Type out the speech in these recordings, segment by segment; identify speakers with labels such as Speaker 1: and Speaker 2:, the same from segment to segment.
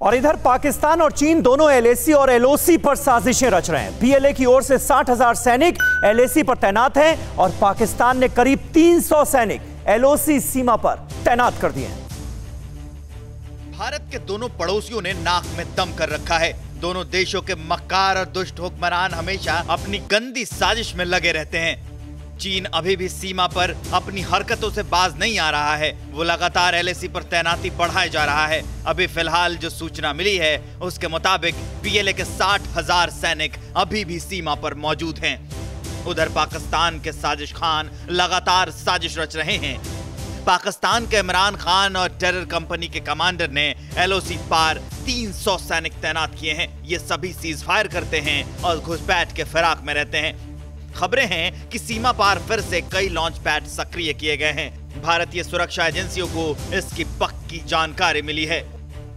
Speaker 1: और इधर पाकिस्तान और चीन दोनों एलएसी और एलओसी पर साजिशें रच रहे हैं। पीएलए की ओर से 60,000 सैनिक एलएसी पर तैनात हैं और पाकिस्तान ने करीब 300 सैनिक एलओसी सीमा पर तैनात कर दिए हैं।
Speaker 2: भारत के दोनों पड़ोसियों ने नाक में दम कर रखा है। दोनों देशों के मक्कार और दुष्ट हुक्मरान हमेशा अपनी गंदी साजिश में लगे रहते हैं। चीन अभी भी सीमा पर अपनी हरकतों से बाज नहीं आ रहा है। वो लगातार एलएसी पर तैनाती बढ़ाए जा रहा है। अभी फ़िलहाल जो सूचना मिली है, उसके मुताबिक पीएलए के साठ हज़ार सैनिक अभी भी सीमा पर मौजूद हैं। उधर पाकिस्तान के साजिश खान लगातार साजिश रच रहे हैं। पाकिस्तान के इमरान खान और टेरर कंपनी के कमांडर ने एलओसी पार 300 सैनिक तैनात किए हैं। ये सभी सीज फायर करते हैं और घुसपैठ के फिराक में रहते हैं। खबरें हैं कि सीमा पार फिर से कई लॉन्च पैड सक्रिय किए गए हैं। भारतीय सुरक्षा एजेंसियों को इसकी पक्की जानकारी मिली है।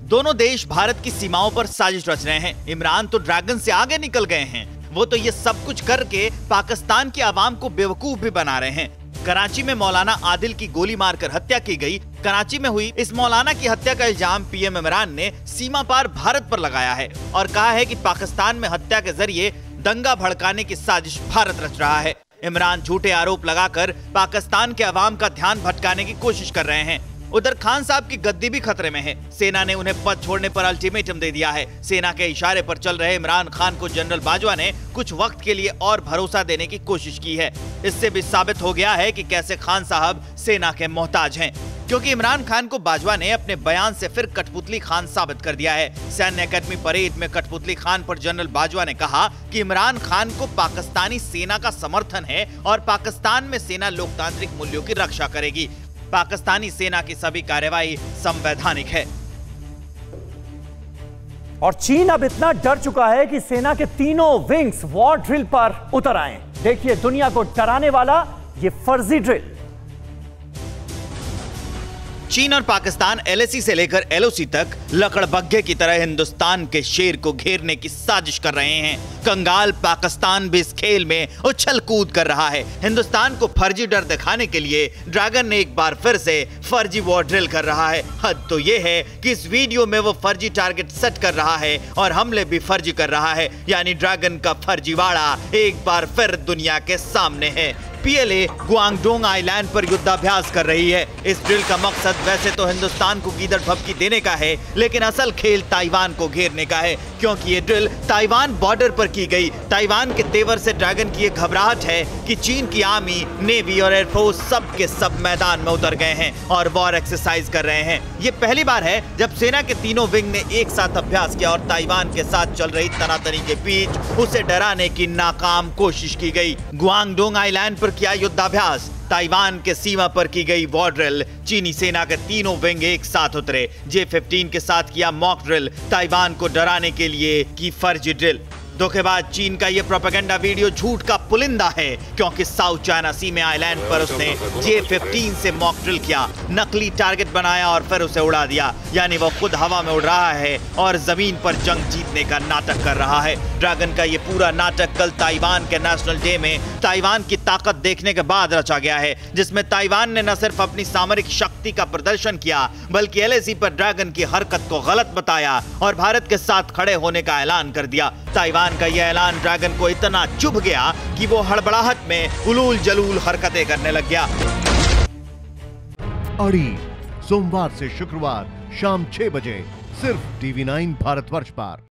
Speaker 2: दोनों देश भारत की सीमाओं पर साजिश रच रहे हैं। इमरान तो ड्रैगन से आगे निकल गए हैं। वो तो ये सब कुछ करके पाकिस्तान की आवाम को बेवकूफ़ भी बना रहे हैं। कराची में मौलाना आदिल की गोली मारकर हत्या की गई। कराची में हुई इस मौलाना की हत्या का इल्ज़ाम पीएम इमरान ने सीमा पार भारत पर लगाया है और कहा है कि पाकिस्तान में हत्या के ज़रिए दंगा भड़काने की साजिश भारत रच रहा है। इमरान झूठे आरोप लगाकर पाकिस्तान के अवाम का ध्यान भटकाने की कोशिश कर रहे हैं। उधर खान साहब की गद्दी भी खतरे में है। सेना ने उन्हें पद छोड़ने पर अल्टीमेटम दे दिया है। सेना के इशारे पर चल रहे इमरान खान को जनरल बाजवा ने कुछ वक्त के लिए और भरोसा देने की कोशिश की है। इससे भी साबित हो गया है कि कैसे खान साहब सेना के मोहताज हैं। क्योंकि इमरान खान को बाजवा ने अपने बयान से फिर कठपुतली खान साबित कर दिया है। सैन्य अकेडमी परेड में कठपुतली खान पर जनरल बाजवा ने कहा कि इमरान खान को पाकिस्तानी सेना का समर्थन है और पाकिस्तान में सेना लोकतांत्रिक मूल्यों की रक्षा करेगी। पाकिस्तानी सेना की सभी कार्यवाही संवैधानिक है।
Speaker 1: और चीन अब इतना डर चुका है कि सेना के तीनों विंग्स वॉर ड्रिल पर उतर आए। देखिए दुनिया को डराने वाला ये फर्जी ड्रिल।
Speaker 2: चीन और पाकिस्तान एलएसी से लेकर एलओसी तक लकड़बग्घे की तरह हिंदुस्तान के शेर को घेरने की साजिश कर रहे हैं। कंगाल पाकिस्तान भी इस खेल में उछल कूद कर रहा है। हिंदुस्तान को फर्जी डर दिखाने के लिए ड्रैगन ने एक बार फिर से फर्जी वॉर ड्रिल कर रहा है। हद तो ये है कि इस वीडियो में वो फर्जी टारगेट सेट कर रहा है और हमले भी फर्जी कर रहा है। यानी ड्रैगन का फर्जीवाड़ा एक बार फिर दुनिया के सामने है। पीएलए गुआंगडोंग आइलैंड पर युद्धाभ्यास कर रही है। इस ड्रिल का मकसद वैसे तो हिंदुस्तान को गीदड़ भपकी देने का है, लेकिन असल खेल ताइवान को घेरने का है, क्योंकि ये ड्रिल ताइवान बॉर्डर पर की गई। ताइवान के तेवर से ड्रैगन की घबराहट है कि चीन की आर्मी, नेवी और एयरफोर्स सब के सब मैदान में उतर गए हैं और वॉर एक्सरसाइज कर रहे हैं। ये पहली बार है जब सेना के तीनों विंग ने एक साथ अभ्यास किया और ताइवान के साथ चल रही तनातनी के बीच उसे डराने की नाकाम कोशिश की गई। गुआंगडोंग आइलैंड पर किया युद्धाभ्यास। ताइवान के सीमा पर की गई वॉर ड्रिल, चीनी सेना के तीनों विंग एक साथ उतरे। जे 15 के साथ किया मॉक ड्रिल ताइवान को डराने के लिए की फर्जी ड्रिल धोखेबाज चीन का ये प्रोपेगेंडा वीडियो झूठ का पुलिंदा है, क्योंकि साउथ चाइना सी में आइलैंड पर उसने जे 15 से मॉक ड्रिल किया, नकली टारगेट बनाया और फिर उसे उड़ा दिया। यानी वो खुद हवा में उड़ रहा है और ज़मीन पर जंग जीतने का नाटक कर रहा है। ड्रैगन का ये पूरा नाटक कल ताइवान के नेशनल डे में ताइवान की ताकत देखने के बाद रचा गया है, जिसमें ताइवान ने न सिर्फ़ अपनी सामरिक शक्ति का प्रदर्शन किया, बल्कि एलएसी पर ड्रैगन की हरकत को गलत बताया और भारत के साथ खड़े होने का ऐलान कर दिया। ताइवान का यह ऐलान ड्रैगन को इतना चुभ गया कि वो हड़बड़ाहट में उलूल जलूल हरकतें करने लग गया।
Speaker 3: अड़ी सोमवार से शुक्रवार शाम छह बजे, सिर्फ़ टीवी नाइन भारतवर्ष पर।